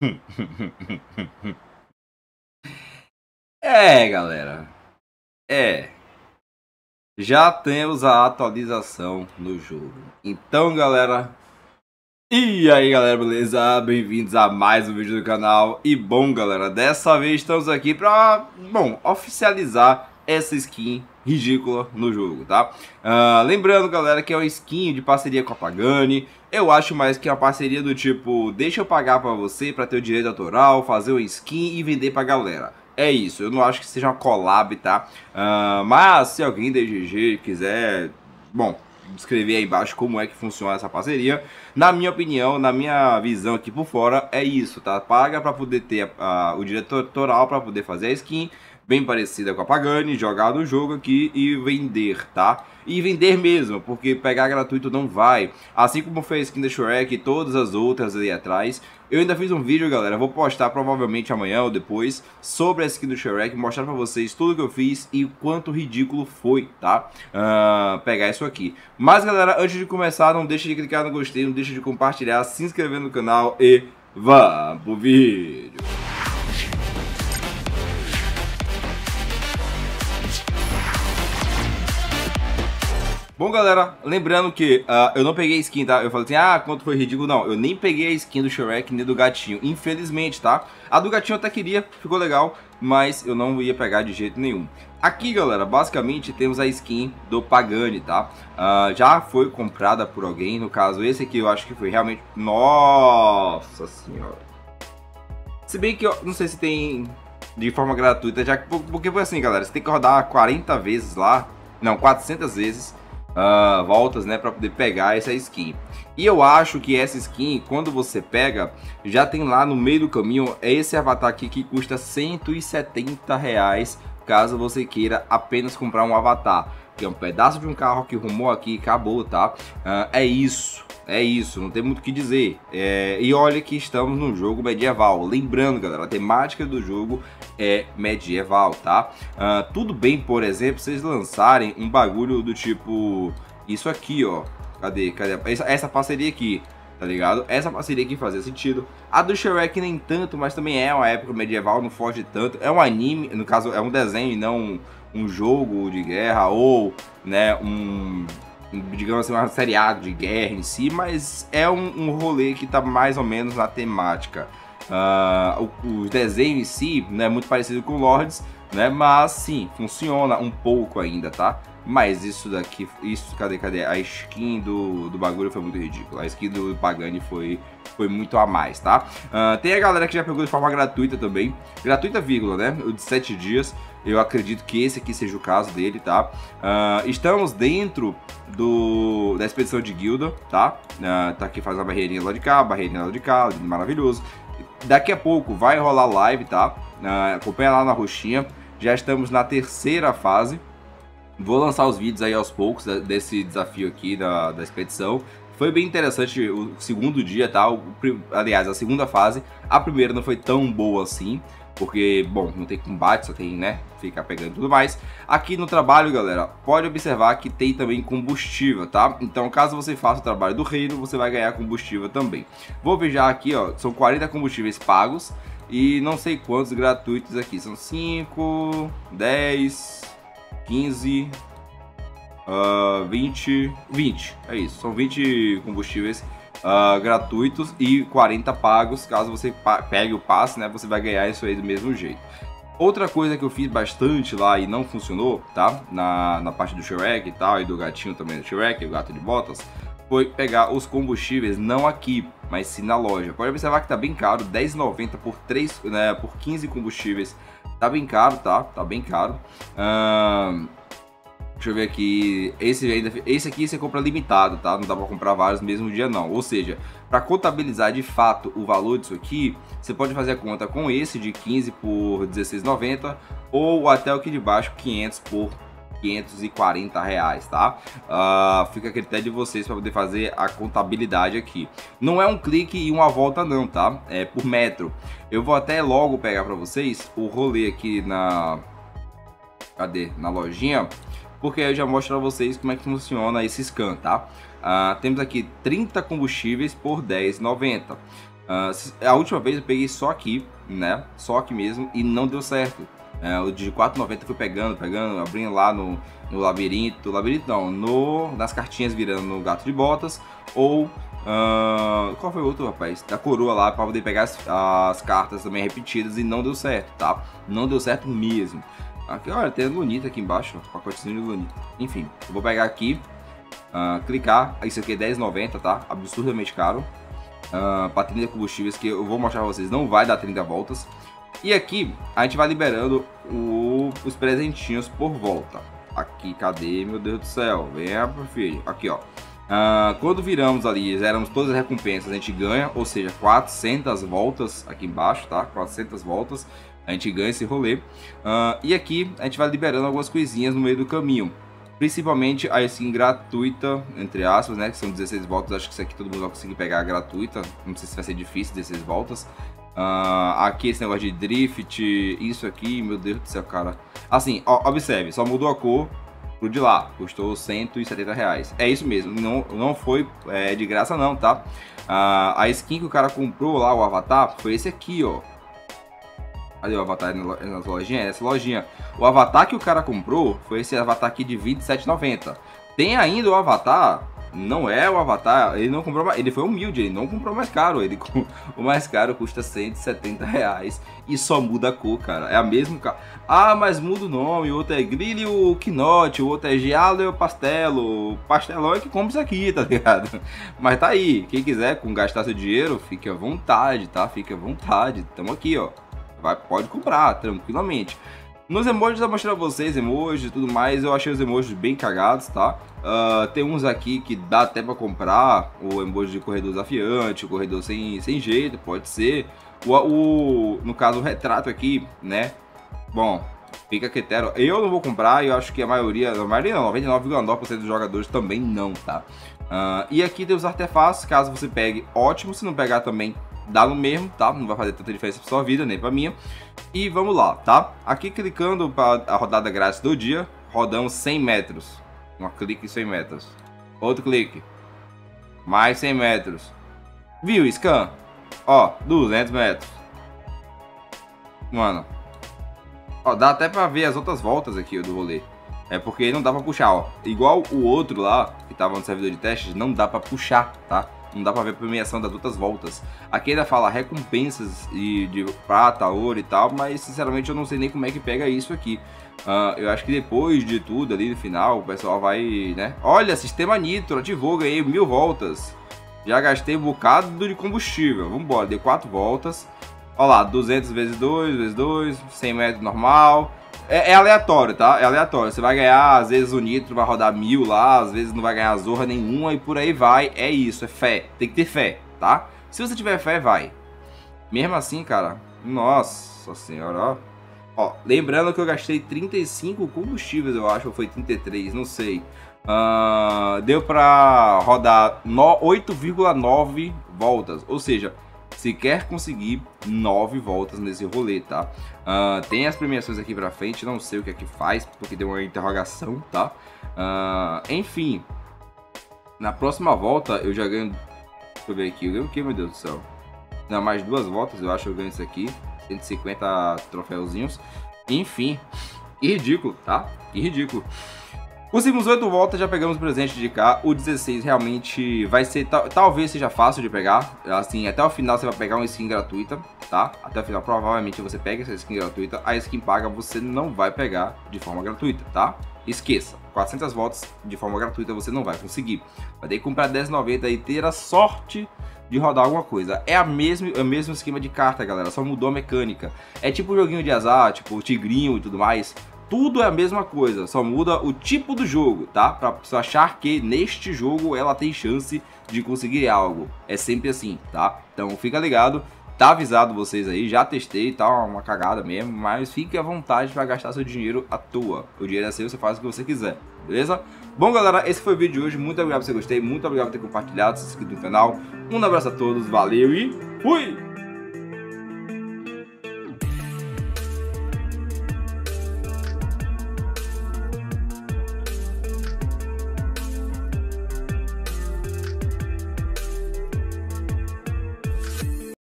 é, galera. É. Já temos a atualização no jogo. Então, galera. E aí, galera, beleza? Bem-vindos a mais um vídeo do canal. E bom, galera, dessa vez estamos aqui para, bom, oficializar essa skin ridícula no jogo, tá? Uh, lembrando, galera, que é uma skin de parceria com a Pagani. Eu acho mais que é uma parceria do tipo, deixa eu pagar pra você pra ter o direito autoral, fazer uma skin e vender pra galera. É isso, eu não acho que seja uma collab, tá? Uh, mas se alguém da GG quiser, bom, escrever aí embaixo como é que funciona essa parceria. Na minha opinião, na minha visão aqui por fora, é isso, tá? Paga para poder ter o diretor autoral para poder fazer a skin bem parecida com a Pagani, jogar no jogo aqui e vender, tá? E vender mesmo, porque pegar gratuito não vai. Assim como fez a skin da Shrek e todas as outras ali atrás. Eu ainda fiz um vídeo, galera, vou postar provavelmente amanhã ou depois, sobre a skin do Shrek, mostrar pra vocês tudo que eu fiz e o quanto ridículo foi, tá? Uh, pegar isso aqui. Mas, galera, antes de começar, não deixe de clicar no gostei, não deixe de compartilhar, se inscrever no canal e vamos pro vídeo! Bom, galera, lembrando que uh, eu não peguei skin, tá? Eu falei assim, ah, quanto foi ridículo. Não, eu nem peguei a skin do Shrek nem do gatinho, infelizmente, tá? A do gatinho eu até queria, ficou legal, mas eu não ia pegar de jeito nenhum. Aqui, galera, basicamente temos a skin do Pagani, tá? Uh, já foi comprada por alguém, no caso esse aqui eu acho que foi realmente... Nossa senhora! Se bem que eu não sei se tem de forma gratuita, já porque foi assim, galera, você tem que rodar 40 vezes lá, não, 400 vezes uh, voltas, né, para poder pegar essa skin. E eu acho que essa skin, quando você pega, já tem lá no meio do caminho esse avatar aqui que custa 170 reais, caso você queira apenas comprar um avatar. Que é um pedaço de um carro que rumou aqui e acabou, tá? Uh, é isso. É isso, não tem muito o que dizer. É, e olha que estamos num jogo medieval. Lembrando, galera, a temática do jogo é medieval, tá? Uh, tudo bem, por exemplo, vocês lançarem um bagulho do tipo... Isso aqui, ó. Cadê? Cadê? Essa, essa parceria aqui, tá ligado? Essa parceria aqui fazia sentido. A do Shrek nem tanto, mas também é uma época medieval, não foge tanto. É um anime, no caso, é um desenho e não um jogo de guerra ou, né, um digamos assim, um seriado de guerra em si, mas é um, um rolê que tá mais ou menos na temática. Uh, o, o, desenho em si não é muito parecido com Lords, né? Mas sim, funciona um pouco ainda, tá? Mas isso daqui, isso, cadê, cadê? A skin do, do bagulho foi muito ridícula. A skin do Pagani foi, foi muito a mais, tá? Uh, tem a galera que já pegou de forma gratuita também. Gratuita, vírgula, né? O de 7 dias. Eu acredito que esse aqui seja o caso dele, tá? Uh, estamos dentro do, da expedição de guilda, tá? Uh, tá aqui fazendo a barreirinha lá de cá, barreirinha lá de cá, maravilhoso. Daqui a pouco vai rolar live, tá? Uh, acompanha lá na roxinha. Já estamos na terceira fase. Vou lançar os vídeos aí aos poucos desse desafio aqui da, da expedição. Foi bem interessante o segundo dia, tá? Aliás, a segunda fase. A primeira não foi tão boa assim porque, bom, não tem combate, só tem, né, ficar pegando tudo mais. Aqui no trabalho, galera, pode observar que tem também combustível, tá? Então, caso você faça o trabalho do reino, você vai ganhar combustível também. Vou ver já aqui, ó, são 40 combustíveis pagos e não sei quantos gratuitos aqui. São 5, 10, 15, uh, 20, 20, é isso. São 20 combustíveis uh, gratuitos e 40 pagos. Caso você pegue o passe, né, você vai ganhar isso aí do mesmo jeito. Outra coisa que eu fiz bastante lá e não funcionou, tá? Na, na parte do Shrek e tal, e do gatinho também do Shrek, o gato de botas, foi pegar os combustíveis, não aqui, mas sim na loja. Pode observar que tá bem caro, R$10,90 por, 3, né, por 15 combustíveis. Tá bem caro, tá? Tá bem caro. Uh, Deixa eu ver aqui. Esse, ainda, esse aqui você compra limitado, tá? Não dá pra comprar vários no mesmo dia, não. Ou seja, para contabilizar de fato o valor disso aqui, você pode fazer a conta com esse de 15 por 16,90 ou até o que de baixo, 500 por 540 reais, tá? Uh, fica a critério de vocês para poder fazer a contabilidade aqui. Não é um clique e uma volta não, tá? É por metro. Eu vou até logo pegar para vocês o rolê aqui na... Cadê? Na lojinha porque eu já mostro para vocês como é que funciona esse scan, tá? Uh, temos aqui 30 combustíveis por 10,90. Uh, a última vez eu peguei só aqui, né? Só aqui mesmo e não deu certo. Uh, o de 4,90 fui pegando, pegando, abrindo lá no, no labirinto, labirinto não, no, nas cartinhas virando no gato de botas ou uh, qual foi o outro rapaz? Da coroa lá para poder pegar as, as, cartas também repetidas e não deu certo, tá? Não deu certo mesmo. Aqui, olha, tem a Lunita aqui embaixo, pacotezinho de Lunita. Enfim, eu vou pegar aqui, uh, clicar, isso aqui é 10,90, tá? Absurdamente caro uh, ah, para 30 combustíveis, que eu vou mostrar pra vocês, não vai dar 30 voltas. E aqui a gente vai liberando o, os presentinhos por volta. Aqui, cadê, meu Deus do céu? Venha, pro filho. Aqui, ó. Uh, quando viramos ali, zeramos todas as recompensas, a gente ganha, ou seja, 400 voltas aqui embaixo, tá? 400 voltas, a gente ganha esse rolê. Uh, e aqui a gente vai liberando algumas coisinhas no meio do caminho. Principalmente a skin gratuita, entre aspas, né? Que são 16 voltas. Acho que isso aqui todo mundo vai conseguir pegar gratuita. Não sei se vai ser difícil, 16 voltas. Uh, aqui esse negócio de drift, isso aqui, meu Deus do céu, cara. Assim, ó, observe, só mudou a cor pro de lá. Custou 170 reais. É isso mesmo, não, não foi é, de graça não, tá? Uh, a skin que o cara comprou lá, o avatar, foi esse aqui, ó. Ali o avatar nas lojinhas, essa lojinha. O avatar que o cara comprou foi esse avatar aqui de 27,90. Tem ainda o avatar, não é o avatar, ele não comprou mais, ele foi humilde, ele não comprou mais caro, ele o mais caro custa 170 reais e só muda a cor, cara, é a mesma cara. Ah, mas muda o nome, o outro é Grilho Quinote, o outro é Giallo Pastelo, o Pastelão é que compra isso aqui, tá ligado? Mas tá aí, quem quiser com gastar seu dinheiro, fique à vontade, tá? Fique à vontade, tamo aqui, ó vai, pode comprar tranquilamente. Nos emojis eu mostrar pra vocês, emojis e tudo mais, eu achei os emojis bem cagados, tá? Uh, tem uns aqui que dá até pra comprar, o emoji de corredor desafiante, o corredor sem, sem jeito, pode ser. O, o, no caso, o retrato aqui, né? Bom, fica critério. Eu não vou comprar eu acho que a maioria, a maioria não, 99,9% dos jogadores também não, tá? Uh, e aqui tem os artefatos, caso você pegue, ótimo. Se não pegar também, dá no mesmo, tá? Não vai fazer tanta diferença pra sua vida, nem pra minha. E vamos lá, tá? Aqui clicando para a rodada grátis do dia, rodamos 100 metros. Um clique em 100 metros. Outro clique. Mais 100 metros. Viu, scan? Ó, 200 metros. Mano. Ó, dá até pra ver as outras voltas aqui do rolê. É porque não dá pra puxar, ó. Igual o outro lá, que tava no servidor de testes, não dá pra puxar, tá? Não dá pra ver a premiação das outras voltas. Aqui ainda fala recompensas de, de prata, ouro e tal, mas sinceramente eu não sei nem como é que pega isso aqui. Uh, eu acho que depois de tudo ali no final o pessoal vai, né? Olha, sistema nitro, ativou, ganhei mil voltas. Já gastei um bocado de combustível. Vambora, dei quatro voltas. Olha lá, 200 vezes 2, vezes 2, 100 metros normal. É, é, aleatório, tá? É aleatório. Você vai ganhar, às vezes o Nitro vai rodar mil lá, às vezes não vai ganhar zorra nenhuma e por aí vai. É isso, é fé. Tem que ter fé, tá? Se você tiver fé, vai. Mesmo assim, cara, nossa senhora, ó. Ó, lembrando que eu gastei 35 combustíveis, eu acho, ou foi 33, não sei. Uh, deu pra rodar 8,9 voltas, ou seja, se quer conseguir nove voltas nesse rolê, tá? Uh, tem as premiações aqui pra frente, não sei o que é que faz, porque deu uma interrogação, tá? Uh, enfim, na próxima volta eu já ganho. Deixa eu ver aqui, eu ganho o que, meu Deus do céu? Não, mais duas voltas eu acho que eu ganho isso aqui. 150 troféuzinhos. Enfim, ridículo, tá? Que ridículo. Conseguimos 8 voltas, já pegamos o presente de cá. O 16 realmente vai ser, talvez seja fácil de pegar. Assim, até o final você vai pegar uma skin gratuita, tá? Até o final provavelmente você pega essa skin gratuita. A skin paga você não vai pegar de forma gratuita, tá? Esqueça, 400 voltas de forma gratuita você não vai conseguir. Vai ter que comprar 10,90 e ter a sorte de rodar alguma coisa. É a mesmo, é o mesmo esquema de carta, galera, só mudou a mecânica. É tipo um joguinho de azar, tipo tigrinho e tudo mais tudo é a mesma coisa, só muda o tipo do jogo, tá? Pra pessoa achar que neste jogo ela tem chance de conseguir algo. É sempre assim, tá? Então fica ligado, tá avisado vocês aí, já testei, tá uma cagada mesmo, mas fique à vontade para gastar seu dinheiro à toa. O dinheiro é seu, você faz o que você quiser, beleza? Bom galera, esse foi o vídeo de hoje, muito obrigado por você gostei, muito obrigado por ter compartilhado, se inscrito no canal. Um abraço a todos, valeu e fui!